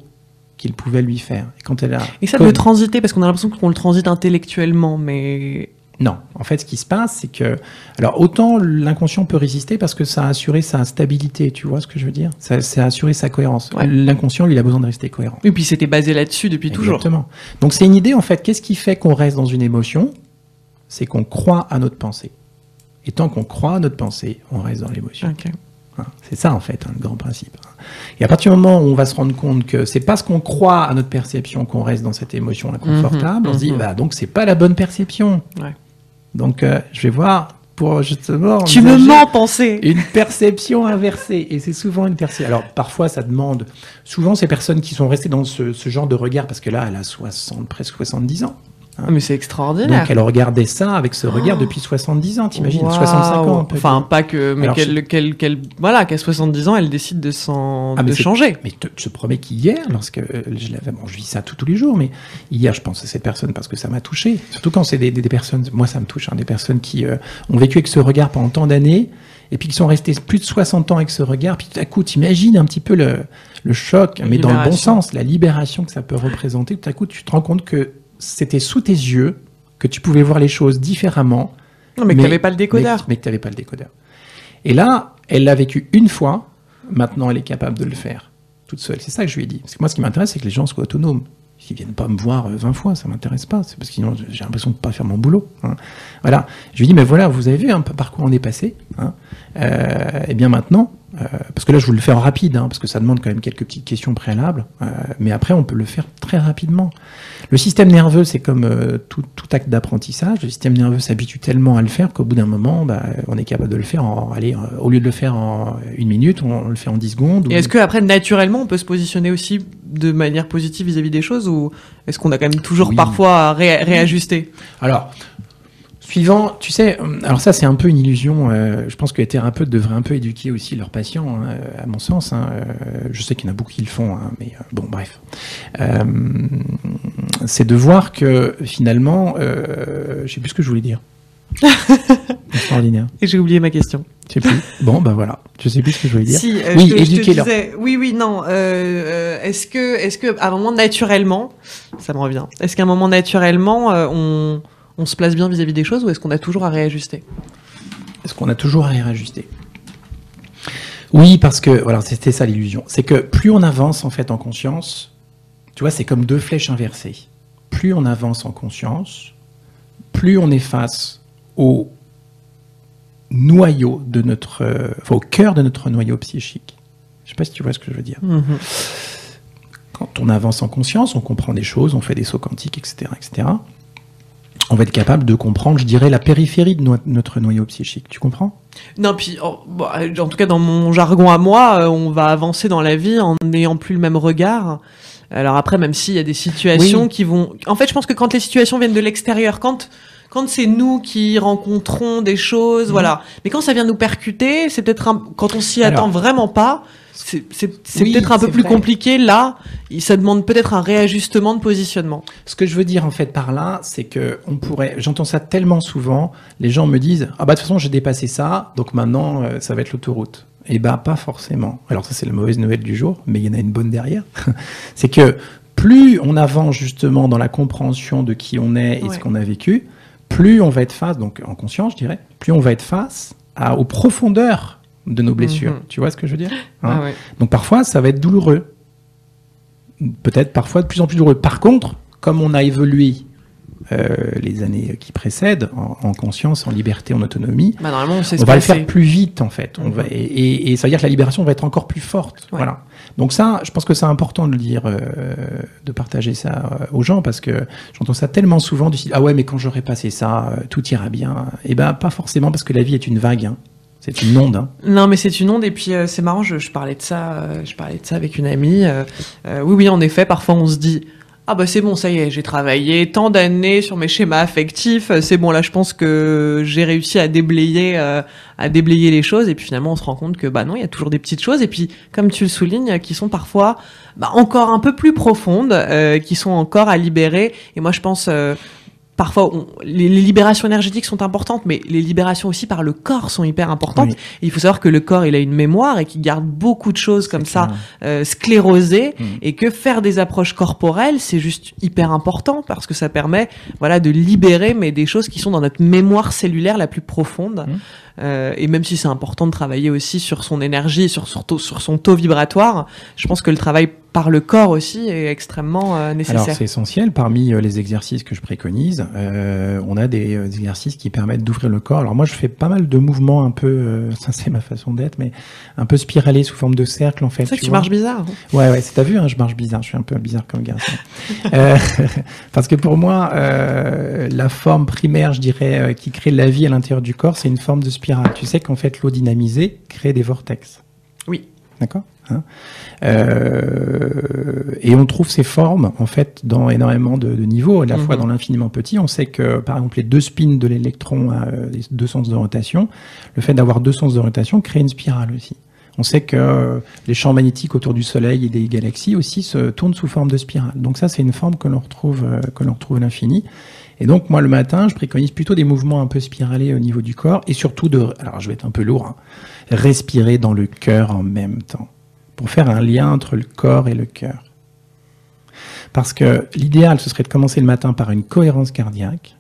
Speaker 2: qu'il pouvait lui faire. Et quand elle a
Speaker 1: Et ça, de le transiter, parce qu'on a l'impression qu'on le transite intellectuellement, mais
Speaker 2: Non, en fait, ce qui se passe, c'est que, alors autant l'inconscient peut résister parce que ça a assuré sa stabilité, tu vois ce que je veux dire? Ça, ça a assuré sa cohérence.
Speaker 1: Ouais.
Speaker 2: L'inconscient, lui, il a besoin de rester cohérent.
Speaker 1: et puis c'était basé là-dessus depuis toujours.
Speaker 2: Exactement. Donc c'est une idée, en fait, qu'est-ce qui fait qu'on reste dans une émotion? C'est qu'on croit à notre pensée. Et tant qu'on croit à notre pensée, on reste dans l'émotion. Hein, C'est ça en fait hein, le grand principe. Et à partir du moment où on va se rendre compte que c'est parce qu'on croit à notre perception qu'on reste dans cette émotion inconfortable,
Speaker 1: Mhm,
Speaker 2: on se dit
Speaker 1: mhm.
Speaker 2: bah donc c'est pas la bonne perception.
Speaker 1: Ouais.
Speaker 2: Donc euh, je vais voir pour justement
Speaker 1: Tu me mens, penser.
Speaker 2: une perception inversée. Et c'est souvent une perception. Alors parfois ça demande. Souvent ces personnes qui sont restées dans ce, ce genre de regard parce que là elle a 60 presque 70 ans.
Speaker 1: Ah, mais c'est extraordinaire.
Speaker 2: Donc elle regardait ça avec ce regard depuis 70 ans. T'imagines?
Speaker 1: Waouh.
Speaker 2: 65 ans.
Speaker 1: Enfin, pas que, mais qu'elle, qu'elle, qu'elle- voilà, qu'à 70 ans, elle décide de s'en,
Speaker 2: Ah,
Speaker 1: de changer.
Speaker 2: Mais te- je te promets qu'hier, lorsque euh, je l'avais, bon, je vis ça tous, tous les jours, mais hier, je pense à cette personne parce que ça m'a touché. Surtout quand c'est des, des- des personnes, moi ça me touche, hein, des personnes qui euh, ont vécu avec ce regard pendant tant d'années et puis qui sont restées plus de 60 ans avec ce regard. Puis tout à coup, t'imagines un petit peu le, le choc,
Speaker 1: La
Speaker 2: mais dans le bon sens, la libération que ça peut représenter. Tout à coup, tu te rends compte que c'était sous tes yeux, que tu pouvais voir les choses différemment.
Speaker 1: Non, mais, que t'avais pas le décodeur.
Speaker 2: Mais, mais que tu n'avais pas le décodeur. Et là, elle l'a vécu une fois, maintenant elle est capable de le faire toute seule. C'est ça que je lui ai dit. Parce que moi, ce qui m'intéresse, c'est que les gens soient autonomes. S'ils viennent pas me voir euh, 20 fois, ça m'intéresse pas. C'est parce que sinon, j'ai l'impression de pas faire mon boulot. hein. Voilà. Je lui ai dit, mais voilà, vous avez vu un peu par quoi on est passé. Hein. Euh, et bien maintenant, euh, parce que là, je vous le fais en rapide, hein, parce que ça demande quand même quelques petites questions préalables. euh, mais après, on peut le faire très rapidement. Le système nerveux, c'est comme euh, tout, tout acte d'apprentissage. Le système nerveux s'habitue tellement à le faire qu'au bout d'un moment, bah, on est capable de le faire en, allez, au lieu de le faire en une minute, on, on le fait en 10 secondes. ou-
Speaker 1: Et est-ce que après, naturellement, on peut se positionner aussi de manière positive vis-à-vis des choses ou est-ce qu'on a quand même toujours
Speaker 2: Oui.
Speaker 1: parfois à ré- réajuster?
Speaker 2: Alors, suivant, tu sais, euh, alors ça c'est un peu une illusion. euh, je pense que les thérapeutes devraient un peu éduquer aussi leurs patients, hein, à mon sens. hein, euh, je sais qu'il y en a beaucoup qui le font, hein, mais euh, bon, bref. Euh, c'est de voir que finalement, euh, je sais plus ce que je voulais dire. Extraordinaire.
Speaker 1: Et j'ai oublié ma question.
Speaker 2: Je sais plus. Bon, bah voilà. Je sais plus ce que je voulais dire.
Speaker 1: Si, euh,
Speaker 2: Oui,
Speaker 1: je te- je te disais- Oui, oui, non. euh, est-ce que, est-ce que, à un moment naturellement, ça me revient. Est-ce qu'à un moment naturellement, euh, on, on se place bien vis-à-vis des choses ou est-ce qu'on a toujours à réajuster?
Speaker 2: Est-ce qu'on a toujours à réajuster? Oui, parce que voilà, c'était ça l'illusion. C'est que plus on avance en fait en conscience, tu vois, c'est comme deux flèches inversées. Plus on avance en conscience, plus on est face au noyau de notre, euh, enfin, au cœur de notre noyau psychique. Je sais pas si tu vois ce que je veux dire. Quand on avance en conscience, on comprend des choses, on fait des sauts quantiques, etc., etc. On va être capable de comprendre, je dirais, la périphérie de no- notre noyau psychique. Tu comprends?
Speaker 1: Non, puis en, bon, en tout cas dans mon jargon à moi, euh, on va avancer dans la vie en n'ayant plus le même regard. Alors après, même s'il y a des situations
Speaker 2: Oui.
Speaker 1: qui vont, en fait, je pense que quand les situations viennent de l'extérieur, quand quand c'est nous qui rencontrons des choses,
Speaker 2: Mhm.
Speaker 1: voilà. Mais quand ça vient nous percuter, c'est peut-être un... quand on s'y attend vraiment pas, c'est
Speaker 2: Oui,
Speaker 1: peut-être un peu plus
Speaker 2: vrai.
Speaker 1: compliqué. Là, ça demande peut-être un réajustement de positionnement.
Speaker 2: Ce que je veux dire en fait par là, c'est que on pourrait, j'entends ça tellement souvent, les gens me disent ah bah de toute façon j'ai dépassé ça, donc maintenant euh, ça va être l'autoroute. Et bah pas forcément. Alors ça c'est la mauvaise nouvelle du jour, mais il y en a une bonne derrière. c'est que plus on avance justement dans la compréhension de qui on est et
Speaker 1: Ouais.
Speaker 2: ce qu'on a vécu, plus on va être face, donc en conscience je dirais, plus on va être face à, aux profondeurs de nos blessures.
Speaker 1: Mhm.
Speaker 2: Tu vois ce que je veux dire Hein
Speaker 1: Ah ouais.
Speaker 2: donc parfois, ça va être douloureux. Peut-être parfois de plus en plus douloureux. Par contre, comme on a évolué euh, les années qui précèdent, en, en conscience, en liberté, en autonomie,
Speaker 1: Bah, normalement, on
Speaker 2: on va le faire plus vite en fait. On
Speaker 1: Mhm.
Speaker 2: va, et, et- et ça veut dire que la libération va être encore plus forte.
Speaker 1: Ouais.
Speaker 2: Voilà. Donc ça, je pense que c'est important de le dire, euh, de partager ça euh, aux gens parce que j'entends ça tellement souvent du style ah ouais mais quand j'aurai passé ça, tout ira bien. Et ben pas forcément parce que la vie est une vague. hein. C'est une onde. hein.
Speaker 1: Non, mais c'est une onde. Et puis, euh, c'est marrant, je, je parlais de ça, euh, je parlais de ça avec une amie. euh, euh, oui, oui, en effet, parfois on se dit, ah bah c'est bon, ça y est, j'ai travaillé tant d'années sur mes schémas affectifs. C'est bon, là, je pense que j'ai réussi à déblayer, euh, à déblayer les choses. Et puis finalement, on se rend compte que bah non, il y a toujours des petites choses. Et puis, comme tu le soulignes, qui sont parfois bah, encore un peu plus profondes, euh, qui sont encore à libérer. Et moi, je pense. Parfois, on- les, les libérations énergétiques sont importantes, mais les libérations aussi par le corps sont hyper importantes.
Speaker 2: Oui.
Speaker 1: Et il faut savoir que le corps, il a une mémoire et qu'il garde beaucoup de choses comme ça euh, sclérosées
Speaker 2: Mm.
Speaker 1: et que faire des approches corporelles, c'est juste hyper important parce que ça permet, voilà, de libérer mais des choses qui sont dans notre mémoire cellulaire la plus profonde.
Speaker 2: Mm.
Speaker 1: Euh, et même si c'est important de travailler aussi sur son énergie, sur taux, sur son taux vibratoire, je pense que le travail par le corps aussi est extrêmement euh,
Speaker 2: Alors
Speaker 1: nécessaire.
Speaker 2: c'est essentiel. Parmi euh, les exercices que je préconise, euh, on a des euh, exercices qui permettent d'ouvrir le corps. Alors moi je fais pas mal de mouvements un peu, euh, ça c'est ma façon d'être, mais un peu spiralés sous forme de cercle en fait.
Speaker 1: C'est que tu marches bizarre. hein.
Speaker 2: Ouais ouais, c'est t'as vu, hein, je marche bizarre, je suis un peu bizarre comme garçon. Euh, parce que pour moi, euh, la forme primaire, je dirais, euh, qui crée la vie à l'intérieur du corps, c'est une forme de spirale. Tu sais qu'en fait l'eau dynamisée crée des vortex.
Speaker 1: Oui.
Speaker 2: D'accord? Hein Euh, Et on trouve ces formes, en fait, dans énormément de, de niveaux, à la fois
Speaker 1: Mhm.
Speaker 2: dans l'infiniment petit. On sait que, par exemple, les deux spins de l'électron à deux sens de rotation, le fait d'avoir deux sens de rotation crée une spirale aussi. On sait que les champs magnétiques autour du Soleil et des galaxies aussi se tournent sous forme de spirale. Donc ça, c'est une forme que l'on retrouve, euh, que l'on retrouve à l'infini. Et donc, moi, le matin, je préconise plutôt des mouvements un peu spiralés au niveau du corps et surtout de, alors je vais être un peu lourd, hein, respirer dans le cœur en même temps pour faire un lien entre le corps et le cœur. Parce que l'idéal, ce serait de commencer le matin par une cohérence cardiaque,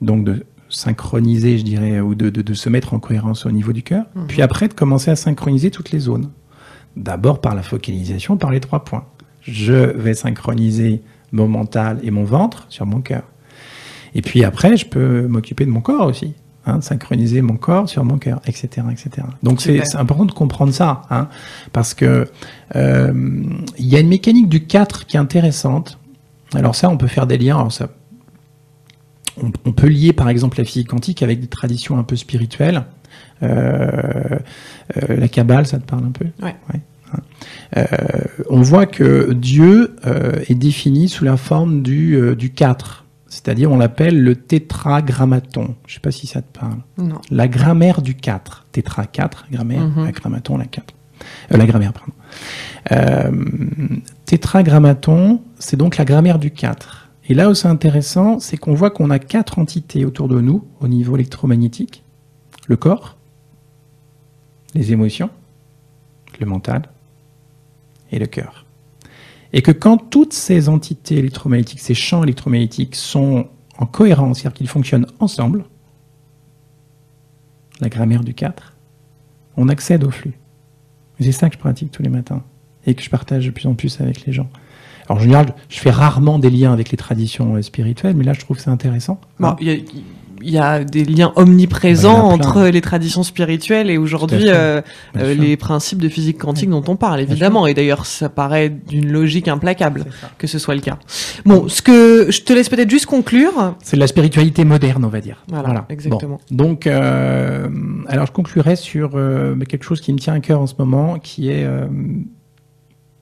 Speaker 2: donc de synchroniser, je dirais, ou de, de- de se mettre en cohérence au niveau du cœur,
Speaker 1: Mhm.
Speaker 2: puis après de commencer à synchroniser toutes les zones. D'abord par la focalisation, par les trois points. Je vais synchroniser mon mental et mon ventre sur mon cœur. Et puis après, je peux m'occuper de mon corps aussi. Hein, synchroniser mon corps sur mon cœur, etc. etc. Donc c'est important de comprendre ça, hein, parce que euh, il y a une mécanique du 4 qui est intéressante. Alors ça, on peut faire des liens. Alors ça, on, on peut lier par exemple la physique quantique avec des traditions un peu spirituelles. Euh, euh, la Kabbale, ça te parle un peu?
Speaker 1: Ouais.
Speaker 2: hein. Euh, on voit que Dieu euh, est défini sous la forme du, euh, du 4. C'est-à-dire, on l'appelle le tétragrammaton. Je ne sais pas si ça te parle.
Speaker 1: Non.
Speaker 2: La grammaire du 4. Tétra 4, grammaire,
Speaker 1: Mhm.
Speaker 2: la grammaton, la 4. Euh, la grammaire, pardon. Euh, tétragrammaton, c'est donc la grammaire du 4. Et là où c'est intéressant, c'est qu'on voit qu'on a quatre entités autour de nous au niveau électromagnétique. Le corps, les émotions, le mental et le cœur. Et que quand toutes ces entités électromagnétiques, ces champs électromagnétiques sont en cohérence, c'est-à-dire qu'ils fonctionnent ensemble, la grammaire du 4, on accède au flux. C'est ça que je pratique tous les matins et que je partage de plus en plus avec les gens. Alors, en général, je fais rarement des liens avec les traditions spirituelles, mais là, je trouve ça intéressant.
Speaker 1: Bon,
Speaker 2: Hein
Speaker 1: y, a, y a des liens omniprésents
Speaker 2: Bah, il
Speaker 1: entre les traditions spirituelles et aujourd'hui euh, euh, les principes de physique quantique dont on parle, évidemment. Et d'ailleurs, ça paraît d'une logique implacable que ce soit le cas. Bon, ce que je te laisse peut-être juste conclure.
Speaker 2: C'est de la spiritualité moderne, on va dire.
Speaker 1: Voilà, exactement.
Speaker 2: Bon. Donc, euh, alors je conclurai sur euh, quelque chose qui me tient à cœur en ce moment, qui est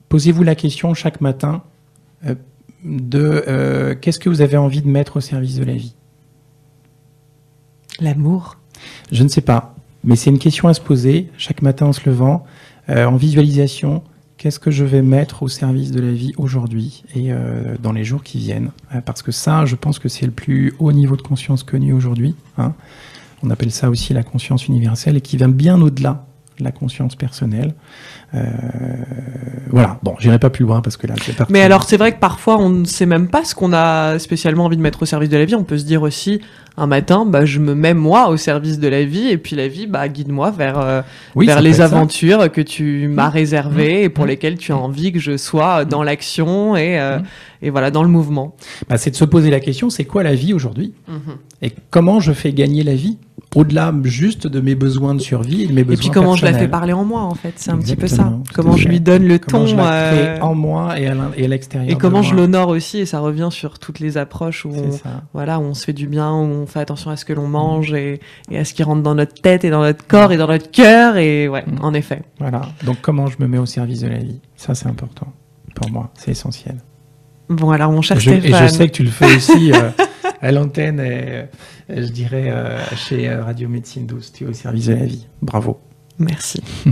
Speaker 2: posez-vous la question chaque matin de qu'est-ce que vous avez envie de mettre au service de la vie?
Speaker 1: L'amour
Speaker 2: Je ne sais pas, mais c'est une question à se poser chaque matin en se levant, euh, en visualisation. Qu'est-ce que je vais mettre au service de la vie aujourd'hui et euh, dans les jours qui viennent Euh, Parce que ça, je pense que c'est le plus haut niveau de conscience connu aujourd'hui. hein. On appelle ça aussi la conscience universelle et qui va bien au-delà de la conscience personnelle. Euh, voilà, bon, j'irai pas plus loin parce que là, c'est parti.
Speaker 1: Mais alors, c'est vrai que parfois, on ne sait même pas ce qu'on a spécialement envie de mettre au service de la vie. On peut se dire aussi, un matin, bah, je me mets moi au service de la vie, et puis la vie, bah, guide-moi vers, euh,
Speaker 2: Oui,
Speaker 1: vers les
Speaker 2: ça.
Speaker 1: aventures que tu m'as
Speaker 2: Mmh.
Speaker 1: réservées et pour
Speaker 2: Mmh.
Speaker 1: lesquelles tu as envie que je sois dans l'action et, euh,
Speaker 2: Mmh.
Speaker 1: et voilà, dans le mouvement.
Speaker 2: Bah, c'est de se poser la question, c'est quoi la vie aujourd'hui Et comment je fais gagner la vie au-delà juste de mes besoins de survie et de mes
Speaker 1: Et
Speaker 2: besoins
Speaker 1: puis comment je la fais parler en moi, en fait, c'est un petit peu ça. Comment je lui donne le
Speaker 2: Comment
Speaker 1: ton.
Speaker 2: je la crée
Speaker 1: euh,
Speaker 2: en moi et à et l'extérieur.
Speaker 1: Et comment je l'honore aussi, et ça revient sur toutes les approches où on, voilà, où on se fait du bien, où on fait attention à ce que l'on mange et, et à ce qui rentre dans notre tête et dans notre corps et dans notre cœur. Et ouais,
Speaker 2: Mm.
Speaker 1: en effet.
Speaker 2: Voilà. Donc comment je me mets au service de la vie? Ça, c'est important. Pour moi, c'est essentiel.
Speaker 1: Bon, alors mon cher
Speaker 2: Je- et
Speaker 1: Stéphane.
Speaker 2: je sais que tu le fais aussi euh, à l'antenne, et, euh, je dirais euh, chez Radio Médecine 12. Tu es au service de la vie. Bravo.
Speaker 1: Merci.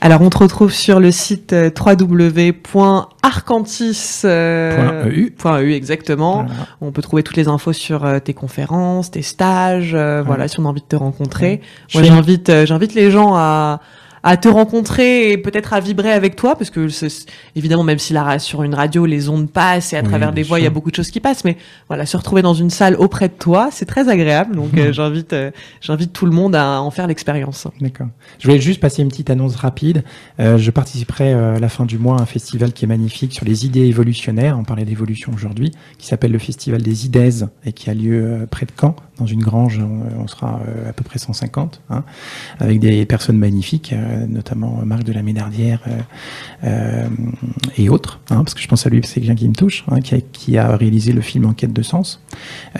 Speaker 1: Alors, on te retrouve sur le site euh, www.arcantis. euh,
Speaker 2: Point EU.
Speaker 1: point .eu, exactement.
Speaker 2: Voilà.
Speaker 1: On peut trouver toutes les infos sur euh, tes conférences, tes stages, euh,
Speaker 2: Ouais.
Speaker 1: voilà, si on a envie de te rencontrer. Moi, j'invite, j'invite les gens à, à te rencontrer et peut-être à vibrer avec toi, parce que c'est- évidemment, même si la, sur une radio, les ondes passent et à
Speaker 2: Oui,
Speaker 1: travers des voix, il y a beaucoup de choses qui passent, mais voilà, se retrouver dans une salle auprès de toi, c'est très agréable. Donc, euh, j'invite, euh, j'invite tout le monde à en faire l'expérience.
Speaker 2: D'accord. Je voulais juste passer une petite annonce rapide. Euh, je participerai euh, à la fin du mois à un festival qui est magnifique sur les idées évolutionnaires. On parlait d'évolution aujourd'hui, qui s'appelle le Festival des Idées et qui a lieu près de Caen, dans une grange. On, on sera euh, à peu près 150, hein, avec des personnes magnifiques, euh, notamment Marc de la Ménardière euh, euh, et autres, hein, parce que je pense à lui, c'est quelqu'un qui me touche, hein, qui, a, qui a réalisé le film Enquête de sens.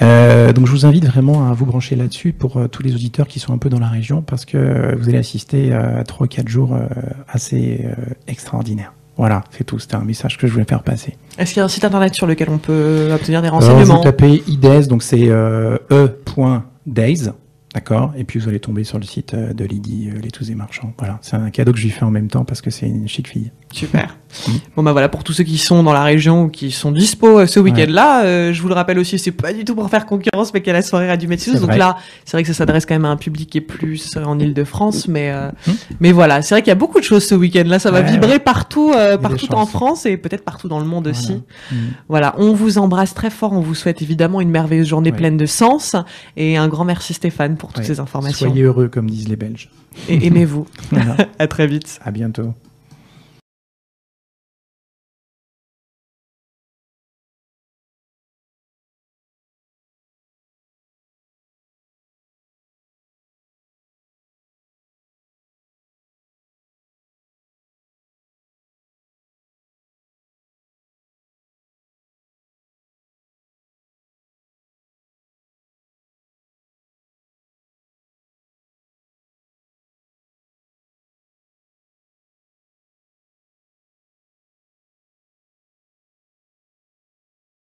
Speaker 2: Euh, donc je vous invite vraiment à vous brancher là-dessus pour euh, tous les auditeurs qui sont un peu dans la région parce que euh, vous allez assister euh, à trois quatre jours euh, assez euh, extraordinaires. Voilà, c'est tout. C'était un message que je voulais faire passer.
Speaker 1: Est-ce qu'il y a un site internet sur lequel on peut obtenir des
Speaker 2: Alors,
Speaker 1: renseignements
Speaker 2: vous tapez IDES, donc c'est euh, e.days, d'accord? Et puis vous allez tomber sur le site euh, de Lydie euh, Les Tous et Marchands. Voilà, c'est un cadeau que je lui fais en même temps parce que c'est une chic fille.
Speaker 1: Super.
Speaker 2: Mm.
Speaker 1: Bon bah voilà pour tous ceux qui sont dans la région ou qui sont dispo euh, ce week-end-là, euh, je vous le rappelle aussi, c'est pas du tout pour faire concurrence, mais qu'il y a la soirée Radio.
Speaker 2: C'est
Speaker 1: Donc là, c'est vrai que ça s'adresse quand même à un public qui est plus euh, en Île-de-France, mais euh,
Speaker 2: Mm.
Speaker 1: mais voilà, c'est vrai qu'il y a beaucoup de choses ce week-end-là. Ça va
Speaker 2: Ouais,
Speaker 1: vibrer partout, partout en. France et peut-être partout dans le monde aussi.
Speaker 2: Voilà. Mm.
Speaker 1: Voilà, on vous embrasse très fort. On vous souhaite évidemment une merveilleuse journée pleine de sens et un grand merci Stéphane pour toutes ces informations.
Speaker 2: Soyez heureux, comme disent les Belges.
Speaker 1: Et aimez-vous. À très vite.
Speaker 2: à bientôt.